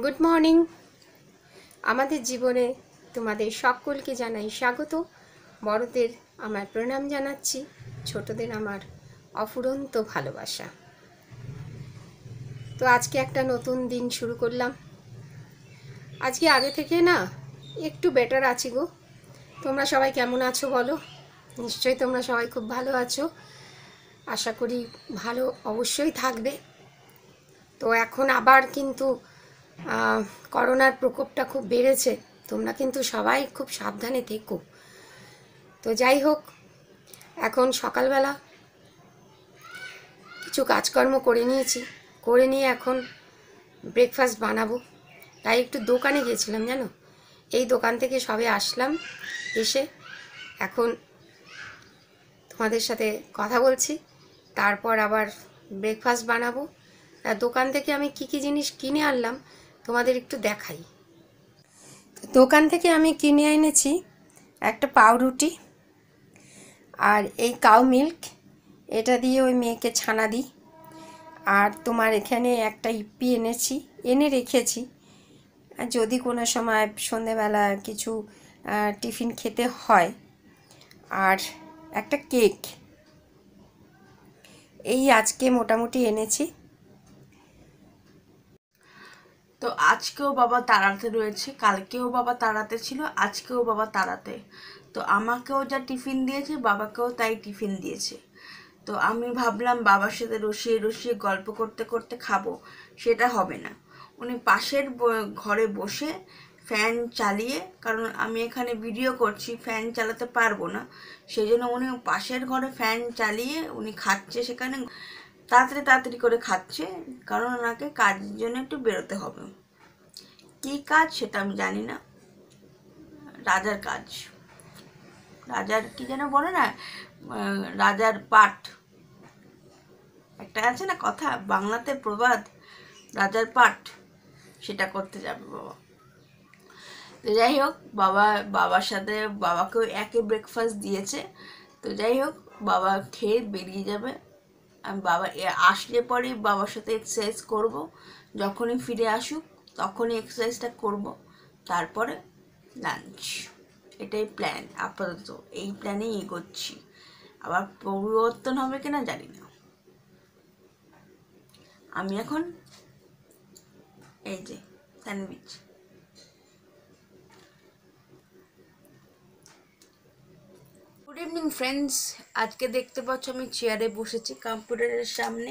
Good morning আমাদের জীবনে তোমাদের সকলকে জানাই স্বাগত। বড়দের আমার প্রণাম জানাচ্ছি, ছোটদের আমার অফুরন্ত ভালোবাসা। তো আজকে একটা নতুন দিন শুরু করলাম। আজকে আগে থেকে না একটু বেটার আছি গো। তোমরা সবাই কেমন আছো বলো? নিশ্চয়ই তোমরা সবাই খুব ভালো আছো। আশা করি ভালো অবশ্যই থাকবে। তো এখন আবার কিন্তু করোনার প্রকোপটা খুব বেড়েছে। তোমরা কিন্তু সবাই খুব সাবধানে থেকো। তো যাই হোক, এখন সকালবেলা কিছু কাজকর্ম করে নিয়েছি। করে নিয়ে এখন ব্রেকফাস্ট বানাবো। তাই একটু দোকানে গিয়েছিলাম, জানো? এই দোকান থেকে সবে আসলাম, এসে এখন তোমাদের সাথে কথা বলছি। তারপর আবার ব্রেকফাস্ট বানাবো। দোকান থেকে আমি কি কি জিনিস কিনে আনলাম তোমাদের একটু দেখাই। দোকান থেকে আমি কিনে এনেছি একটা পাউরুটি আর এই কাউ মিল্ক এটা দিয়ে ওই মেয়েকে ছানা দিই। আর তোমার এখানে একটা ইপি এনেছি, এনে রেখেছি। যদি কোনো সময় সন্ধেবেলা কিছু টিফিন খেতে হয়, আর একটা কেক। এই আজকে মোটামুটি এনেছি। তো আজকেও বাবা তাড়াতে রয়েছে, কালকেও বাবা তাড়াতে ছিল, আজকেও বাবা তাড়াতে। তো আমাকেও যা টিফিন দিয়েছে, বাবাকেও তাই টিফিন দিয়েছে। তো আমি ভাবলাম বাবার সাথে রসিয়ে রসিয়ে গল্প করতে করতে খাব, সেটা হবে না। উনি পাশের ঘরে বসে ফ্যান চালিয়ে, কারণ আমি এখানে ভিডিও করছি, ফ্যান চালাতে পারব না। সেই জন্য উনি পাশের ঘরে ফ্যান চালিয়ে উনি খাচ্ছে সেখানে। তাড়াতাড়ি তাড়াতাড়ি করে খাচ্ছে, কারণ ওনাকে কাজের জন্য একটু বেরোতে হবে। কী কাজ সেটা আমি জানি না। রাজার কাজ। রাজার কি যেন বলে না রাজার পাঠ। একটা আছে না কথা, বাংলাতে প্রবাদ, রাজার পাঠ, সেটা করতে যাবে বাবা। তো যাই হোক, বাবা, বাবার সাথে বাবাকেও একে ব্রেকফাস্ট দিয়েছে। তো যাই হোক, বাবা খেয়ে বেরিয়ে যাবে। আমি বাবা আসলে পরেই বাবার সাথে এক্সারসাইজ করব। যখনই ফিরে আসুক, তখনই এক্সারসাইজটা করব। তারপরে লাঞ্চ এটাই প্ল্যান আপাতত। এই প্ল্যানেই এগোচ্ছি। আবার পরিবর্তন হবে কিনা জানি না। আমি এখন এই যে স্যান্ডউইচ গুড ইভিনিং ফ্রেন্ডস আজকে দেখতে পাচ্ছ আমি চেয়ারে বসেছি কম্পিউটারের সামনে।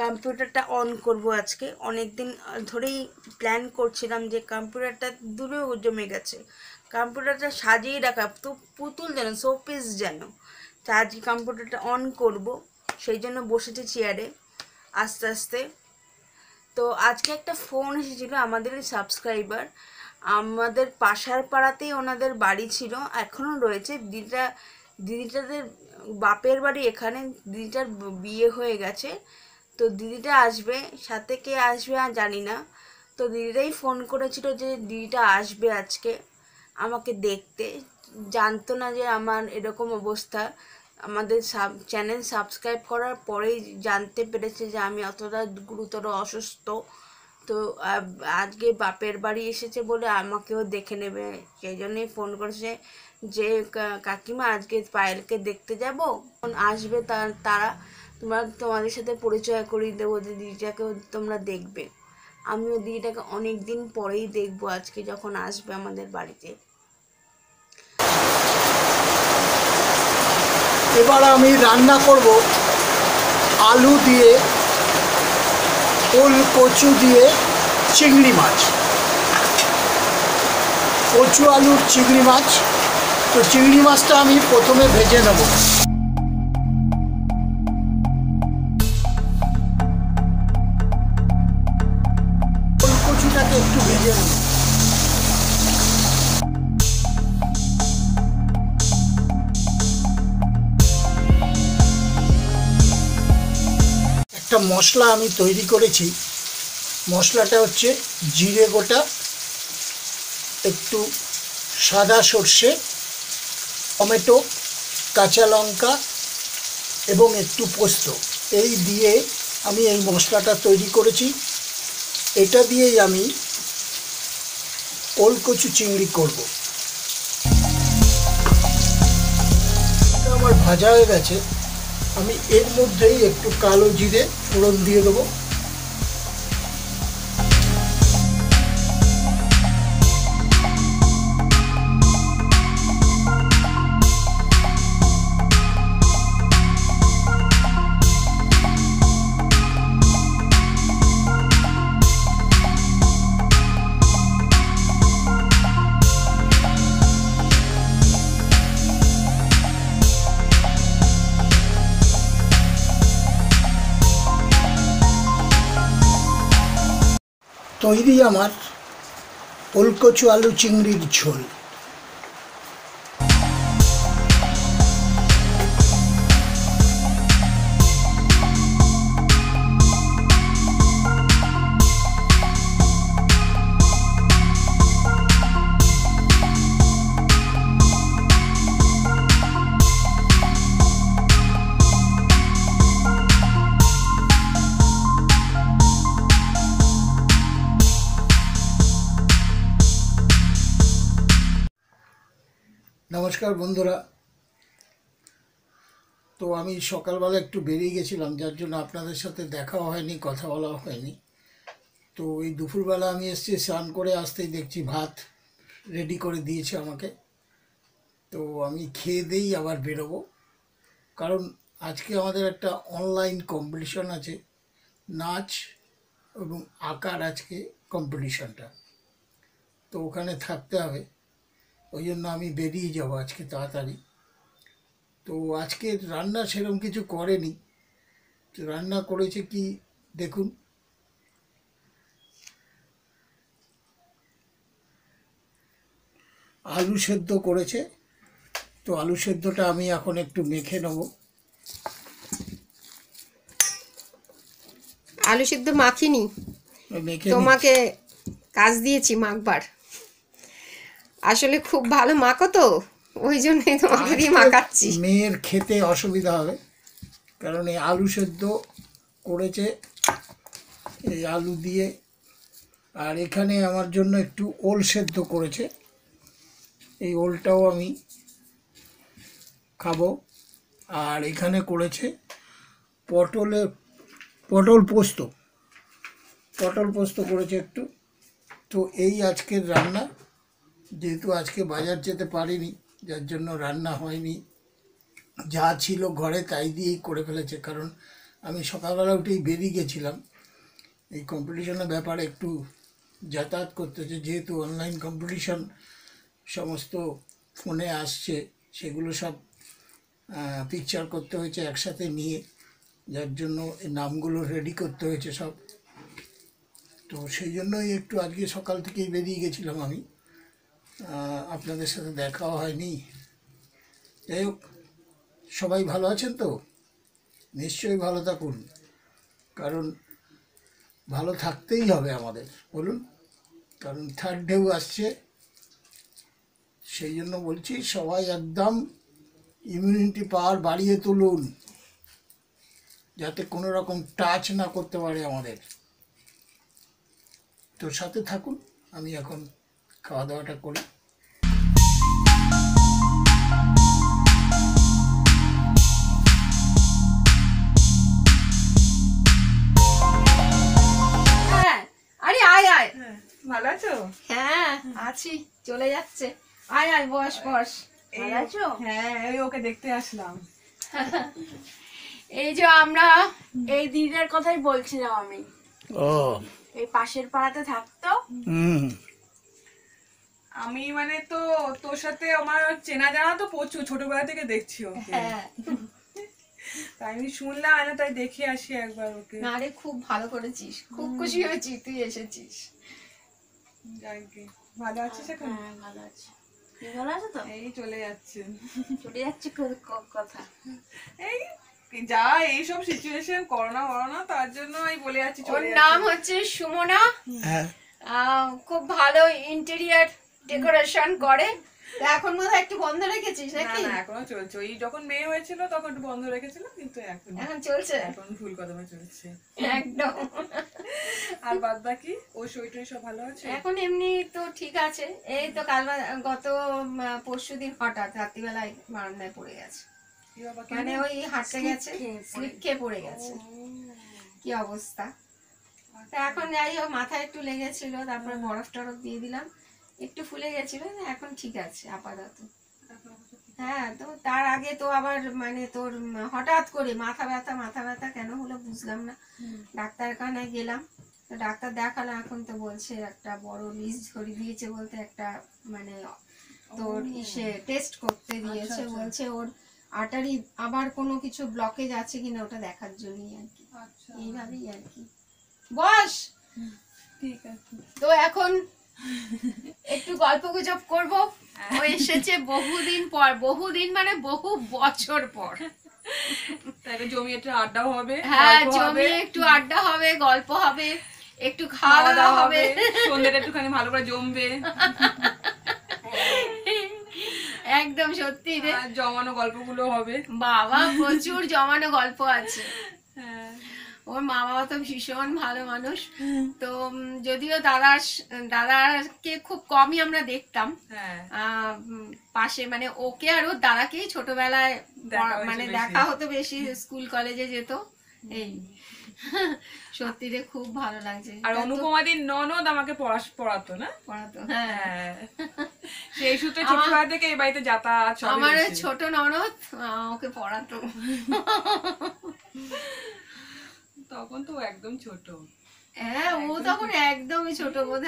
কম্পিউটারটা অন করব আজকে। অনেক দিন ধরেই প্ল্যান করছিলাম যে কম্পিউটারটা দূরেও জমে গেছে। কম্পিউটারটা সাজিয়ে রাখা, তো পুতুল যেন শোপিস যেন। তা আজকে কম্পিউটারটা অন করব, সেই জন্য বসেছি চেয়ারে আস্তে আস্তে। তো আজকে একটা ফোন এসেছিল আমাদেরই সাবস্ক্রাইবার আমাদের পাশার পাড়াতেই ওনাদের বাড়ি ছিল, এখনও রয়েছে। দিদিটা দিদিটাদের বাপের বাড়ি এখানে, দিদিটার বিয়ে হয়ে গেছে। তো দিদিটা আসবে, সাথে কে আসবে আর জানি না। তো দিদিটাই ফোন করেছিল যে দিদিটা আসবে আজকে আমাকে দেখতে। জানতো না যে আমার এরকম অবস্থা। আমাদের সাব, চ্যানেল সাবস্ক্রাইব করার পরেই জানতে পেরেছে যে আমি অতটা গুরুতর অসুস্থ। তো আজকে বাপের বাড়ি এসেছে বলে আমাকেও দেখে নেবে। সেই জন্যই ফোন করেছে। যে কাকিমা আজকে পায়েলকে দেখতে যাব। তখন আসবে তা- তারা তোমরা তোমাদের সাথে পরিচয় করিয়ে দেবো যে দিদিটাকেও তোমরা দেখবে। আমিও দিদিটাকে অনেক দিন পরেই দেখব আজকে যখন আসবে আমাদের বাড়িতে। এবার আমি রান্না করব আলু দিয়ে, ওল কচু দিয়ে চিংড়ি মাছ। কচু আলুর চিংড়ি মাছ তো চিংড়ি মাছটা আমি প্রথমে ভেজে নেব। ওল একটু ভেজে নেব। একটা মশলা আমি তৈরি করেছি। মশলাটা হচ্ছে জিরে গোটা, একটু সাদা সর্ষে টমেটো, কাঁচা লঙ্কা এবং একটু পোস্ত। এই দিয়ে আমি এই মশলাটা তৈরি করেছি। এটা দিয়েই আমি ওলকচু চিংড়ি করব। আমার ভাজা হয়ে গেছে। আমি এর মধ্যেই একটু কালো জিরে ফোড়ন দিয়ে দেবো। তৈরি আমার ওলকচু আলু চিংড়ির ঝোল। নমস্কার বন্ধুরা। তো আমি সকালবেলা একটু বেরিয়ে গেছিলাম, যার জন্য আপনাদের সাথে দেখাও হয়নি, কথা বলাও হয়নি। তো এই দুপুরবেলা আমি এসছি, স্নান করে আসতেই দেখছি ভাত রেডি করে দিয়েছে আমাকে। তো আমি খেয়ে দিয়েই আবার বেরোবো। কারণ আজকে আমাদের একটা অনলাইন কম্পিটিশন আছে, নাচ এবং আঁকার আজকে কম্পিটিশনটা তো ওখানে থাকতে হবে। ওই জন্য আমি বেরিয়ে যাব আজকে তাড়াতাড়ি। তো আজকে রান্না সেরকম কিছু করেনি। তো রান্না করেছে কি দেখুন। আলু সেদ্ধ করেছে। তো আলু সেদ্ধটা আমি এখন একটু মেখে নেব। আলু সেদ্ধ মাখিনি। মেখে তোমাকে কাজ দিয়েছি মাখবার। আসলে খুব ভালো মাখো তো ওই জন্যই তোমাকে দিয়ে মাখাচ্ছি। মেয়ের খেতে অসুবিধা হবে কারণ এই আলু সেদ্ধ করেছে এই আলু দিয়ে আর এখানে আমার জন্য একটু ওল সেদ্ধ করেছে এই ওলটাও আমি খাব। আর এখানে করেছে পটলের পটল পোস্ত পটল পোস্ত করেছে একটু। তো এই আজকের রান্না যেহেতু আজকে বাজার যেতে পারিনি, যার জন্য রান্না হয়নি। যা ছিল ঘরে তাই দিয়েই করে ফেলেছে, কারণ আমি সকালবেলা উঠেই বেরিয়ে গেছিলাম। এই কম্পিটিশনের ব্যাপারে একটু যাতায়াত করতে হচ্ছে, যেহেতু অনলাইন কম্পিটিশন সমস্ত ফোনে আসছে, সেগুলো সব পিকচার করতে হয়েছে একসাথে নিয়ে, যার জন্য এই নামগুলো রেডি করতে হয়েছে সব। তো সেই জন্যই একটু আজকে সকাল থেকেই বেরিয়ে গেছিলাম আমি। আপনাদের সাথে দেখাও হয়নি। যাই হোক সবাই ভালো আছেন তো? নিশ্চয়ই ভালো থাকুন। কারণ ভালো থাকতেই হবে আমাদের, বলুন। কারণ থার্ড ঢেউ আসছে। সেই জন্য বলছি, সবাই একদম ইমিউনিটি পাওয়ার বাড়িয়ে তুলুন। যাতে কোনো রকম টাচ না করতে পারে আমাদের। তো সাথে থাকুন, আমি এখন খাওয়া দাওয়াটা করি। হ্যাঁ আরে আয় আয়। ভালো আছো? হ্যাঁ আছি চলে যাচ্ছে। আয় আয় বস বস। ভালো আছো? হ্যাঁ ওই ওকে দেখতে আসলাম। এই যে আমরা এই কথাই বলছিলাম আমি। ও। এই পাশের পাড়াতে থাকতো। হুম। আমি মানে তো তোর সাথে আমার চেনা জানা তো প্রচুর ছোটবেলা থেকে দেখছি ওকে। হ্যাঁ। তাই আমি শুনলাম না তাই দেখে আসি একবার ওকে। না রে খুব ভালো করেছিস। খুব খুশি হয়েছি তুই এসেছিস। যাকে ভালো আছিস এখন? হ্যাঁ ভালো আছে। তুমি ভালো আছো তো? এই চলে যাচ্ছে। চলে যাচ্ছে ক- ক- কথা। এই যা এইসব সিচুয়েশন করোনা করোনা তার জন্য এই বলে যাচ্ছি ওর নাম হচ্ছে সুমনা। হ্যাঁ। আহ, খুব ভালো ইন্টেরিয়ার ডেকোরেশন করে। এখন বোধ একটু বন্ধ রেখেছিস নাকি? না এখনও চলছে। ওই যখন মেয়ে হয়েছিল তখন একটু বন্ধ রেখেছিল কিন্তু এখন এখন চলছে? এখন ফুল কদমে চলছে। একদম। আর বাদ বাকি? ও শরীর সব ভালো আছে? এখন এমনি তো ঠিক আছে। এই তো কাল গত পরশু দিন হঠাৎ রাত্রিবেলায় বারান্দায় পড়ে গেছে। কি বাবা মানে ওই হাঁটতে গেছে স্লিপ খেয়ে পড়ে গেছে। কি অবস্থা? তা এখন যাই হোক মাথায় একটু লেগেছিল তারপরে বরফ টরফ দিয়ে দিলাম। একটু ফুলে গেছিল এখন ঠিক আছে আপাতত। হ্যাঁ তো তার আগে তো আবার মানে তোর হঠাৎ করে মাথা ব্যথা মাথা ব্যথা কেন হলো বুঝলাম না। ডাক্তারখানায় গেলাম তো ডাক্তার দেখাল এখন তো বলছে একটা বড় লিস্ট ধরে দিয়েছে বলতে একটা মানে তোর ইসে টেস্ট করতে দিয়েছে বলছে ওর আটারি আবার কোনো কিছু ব্লকেজ আছে কিনা ওটা দেখার জন্যই আর কি। আচ্ছা। এইভাবেই আর কি। বস! ঠিক আছে। তো এখন একটু গল্প গুজব করব? ও এসেছে বহুদিন পর বহুদিন মানে বহু বছর পর। তাহলে জমি একটা আড্ডাও হবে হ্যাঁ গল্প জমি একটু আড্ডা হবে গল্প হবে একটু খাওয়া দাওয়া হবে সন্ধ্যাটা একটুখানি ভালো করে জমবে। একদম সত্যি রে। জমানো গল্পগুলো হবে। বাবা প্রচুর জমানো গল্প আছে। ওর মা বাবা তো ভীষণ ভালো মানুষ। তো উম, যদিও দাদা দাদাকে খুব কমই আমরা দেখতাম। হ্যাঁ। পাশে মানে ওকে আর ওর দাদাকেই ছোটবেলায় দেখা মানে দেখা হতো বেশি স্কুল কলেজে যেত। এই। সত্যি রে খুব ভালো লাগছে। আর তা তো অনুপমাদির ননদ আমাকে পড়াশ- পড়াতো না? পড়াতো হ্যাঁ। হ্যাঁ। সেই সূত্রে ছোটবেলা থেকে এই বাড়িতে যাতায়াত আমার ছোট ননদ ওকে পড়াতো। তখন তো একদম ছোট। হ্যাঁ ও তখন একদমই ছোট বোধ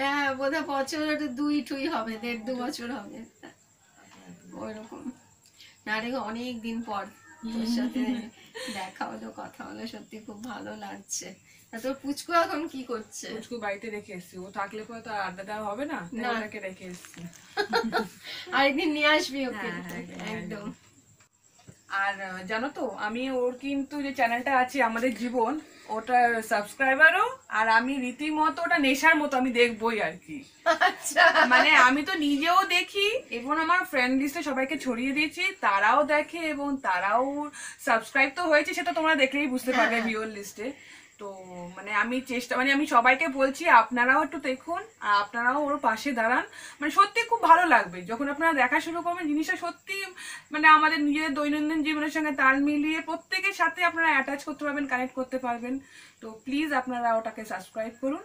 হ্যাঁ বোধ হয় বছর দুই টুই হবে দেড় দু বছর হবে। ওইরকম। না রে অনেক দিন পর তোর সাথে দেখা হলো কথা হলো সত্যি খুব ভালো লাগছে। তোর পুচকু এখন কি করছে? পুচকু বাড়িতে রেখে এসছি। ও থাকলে পরে তো আর আড্ডাটা হবে না। রেখে এসছি। আরেকদিন নিয়ে আসবি ওকে। হ্যাঁ, একদম। আর জানো তো আমি ওর কিন্তু যে চ্যানেলটা আছে আমাদের জীবন ওটার সাবস্ক্রাইবারও আর আমি রীতিমতো ওটা নেশার মতো আমি দেখবই আর কি। আচ্ছা। মানে আমি তো নিজেও দেখি এবং আমার ফ্রেন্ড লিস্টে সবাইকে ছড়িয়ে দিয়েছি তারাও দেখে এবং তারাও সাবস্ক্রাইব তো হয়েছে সেটা তোমরা দেখলেই বুঝতে পারবে ভিওর লিস্টে তো মানে আমি চেষ্টা মানে আমি সবাইকে বলছি, আপনারাও একটু দেখুন আপনারাও ওর পাশে দাঁড়ান। মানে সত্যি খুব ভালো লাগবে, যখন আপনারা দেখা শুরু করবেন, জিনিসটা সত্যি মানে আমাদের নিজেদের দৈনন্দিন জীবনের সঙ্গে তাল মিলিয়ে প্রত্যেকের সাথে আপনারা অ্যাটাচ করতে পারবেন কানেক্ট করতে পারবেন। তো প্লিজ আপনারা ওটাকে সাবস্ক্রাইব করুন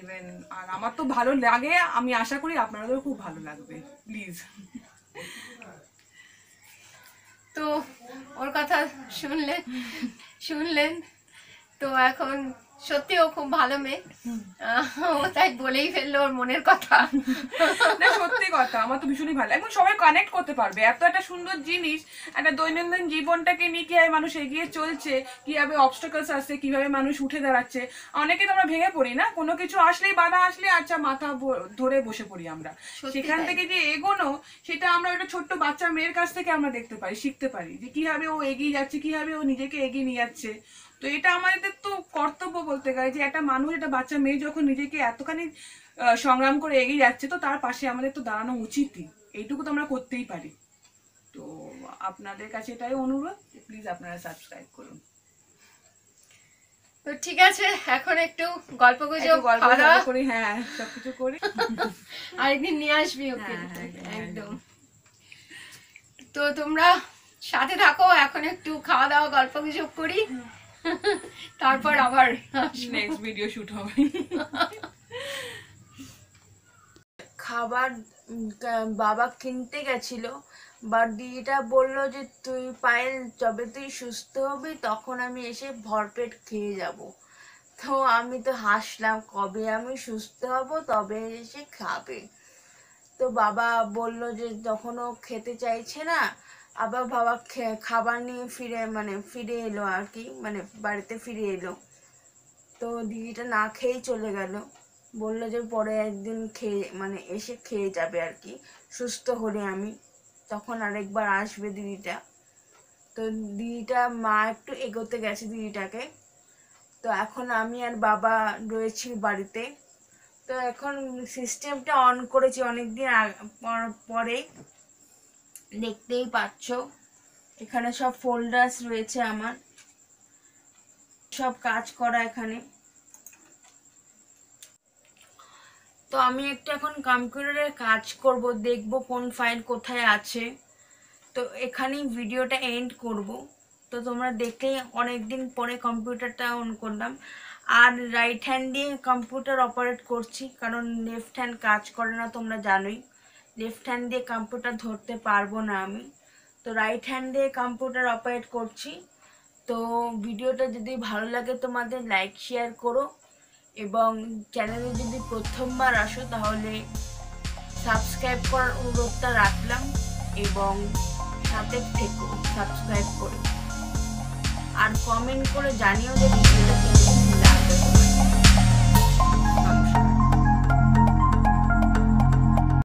ইভেন আর আমার তো ভালো লাগে, আমি আশা করি আপনাদেরও খুব ভালো লাগবে প্লিজ তো ওর কথা শুনলেন শুনলেন। তো এখন সত্যি ও খুব ভালো মেয়ে। ও তাই বলেই ফেলল ওর মনের কথা। না সত্যি কথা আমার তো ভীষণই ভালো এখন সবাই কানেক্ট করতে পারবে। এত একটা সুন্দর জিনিস একটা দৈনন্দিন জীবনটাকে নিয়ে কীভাবে মানুষ এগিয়ে চলছে কীভাবে অবস্টাকলস আসছে কীভাবে মানুষ উঠে দাঁড়াচ্ছে অনেকে তো আমরা ভেঙে পড়ি না? কোনো কিছু আসলেই বাধা আসলে আচ্ছা মাথা ধরে বসে পড়ি আমরা। সেখান থেকে যে এগোনো সেটা আমরা একটা ছোট্ট বাচ্চা মেয়ের কাছ থেকে আমরা দেখতে পারি শিখতে পারি যে কীভাবে ও এগিয়ে যাচ্ছে কীভাবে ও নিজেকে এগিয়ে নিয়ে যাচ্ছে। তো এটা আমাদের তো কর্তব্য বলতে গেলে যে একটা মানুষ একটা বাচ্চা মেয়ে যখন নিজেকে এতখানি সংগ্রাম করে এগিয়ে যাচ্ছে তো তার পাশে আমাদের তো দাঁড়ানো উচিতই। এইটুকু তো আমরা করতেই পারি। তো আপনাদের কাছে এটাই অনুরোধ প্লিজ আপনারা সাবস্ক্রাইব করুন। তো ঠিক আছে এখন একটু গল্প গুজব করি হ্যাঁ সবকিছু করি। আরেকদিন নিয়ে আসবি ওকে। হ্যাঁ, হ্যাঁ, একদম, একদম তো তোমরা সাথে থাকো এখন একটু খাওয়া দাওয়া গল্প গুজব করি। তারপর আবার নেক্সট ভিডিও শুট হবে। খাবার বাবা কিনতে গেছিল। বা দিদিটা বলল যে তুই পায়েল যবে তুই সুস্থ হবি তখন আমি এসে ভরপেট খেয়ে যাব। তো আমি তো হাসলাম কবে আমি সুস্থ হব তবে এসে খাবে। তো বাবা বলল যে যখন ও খেতে চাইছে না আবার বাবা খাবার নিয়ে ফিরে মানে ফিরে এলো আর কি মানে বাড়িতে ফিরে এলো। তো দিদিটা না খেয়েই চলে গেল। বলল যে পরে একদিন খেয়ে মানে এসে খেয়ে যাবে আর কি, সুস্থ হলে আমি। তখন আরেকবার আসবে দিদিটা। তো দিদিটা, মা একটু এগোতে গেছে দিদিটাকে। তো এখন আমি আর বাবা রয়েছি বাড়িতে। তো এখন সিস্টেমটা অন করেছি অনেকদিন আগ- পর- পরে। দেখতেই পাচ্ছ। এখানে সব ফোল্ডার্স রয়েছে আমার। সব কাজ করা এখানে। তো আমি একটা এখন কম্পিউটারে কাজ করব, দেখব কোন ফাইল কোথায় আছে। তো এখানেই ভিডিওটা এন্ড করব। তো তোমরা দেখলেই অনেক দিন পরে কম্পিউটারটা অন করলাম। আর রাইট হ্যান্ড দিয়ে কম্পিউটার অপারেট করছি, কারণ লেফট হ্যান্ড কাজ করে না, তোমরা জানোই। লেফট হ্যান্ড দিয়ে কম্পিউটার ধরতে পারব না আমি। তো রাইট হ্যান্ড দিয়ে কম্পিউটার অপারেট করছি। তো ভিডিওটা যদি ভালো লাগে তোমাদের লাইক শেয়ার করো। এবং চ্যানেলে যদি প্রথমবার আসো তাহলে সাবস্ক্রাইব করার অনুরোধটা রাখলাম এবং সাথে থেকো সাবস্ক্রাইব করো। আর কমেন্ট করে জানিও যে ভিডিওটা